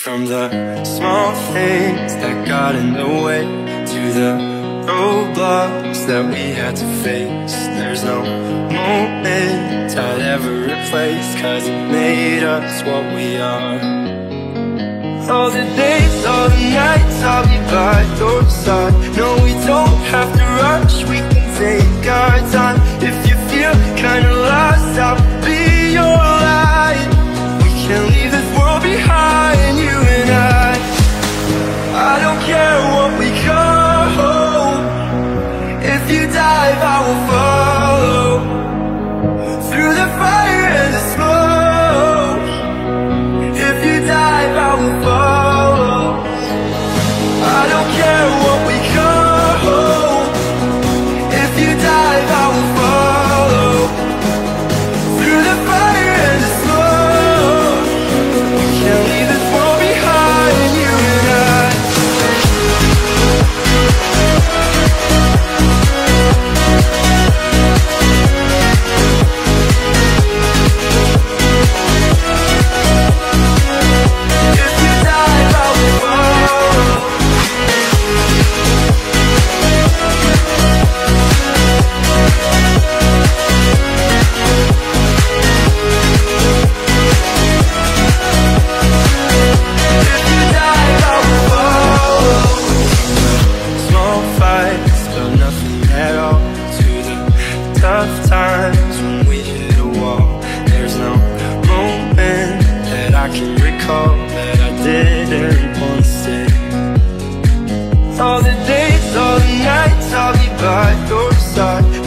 From the small things that got in the way To the roadblocks that we had to face. There's no moment I'd ever replace Cause it made us what we are. All the days, all the nights I'll be by your side. No, we don't have to rush We can take our time. If you feel kinda lost I'll be your light. We can leave this world behind alive I will fight times when we hit a wall. There's no moment that I can recall That I didn't want to say. All the days, all the nights I'll be by your side.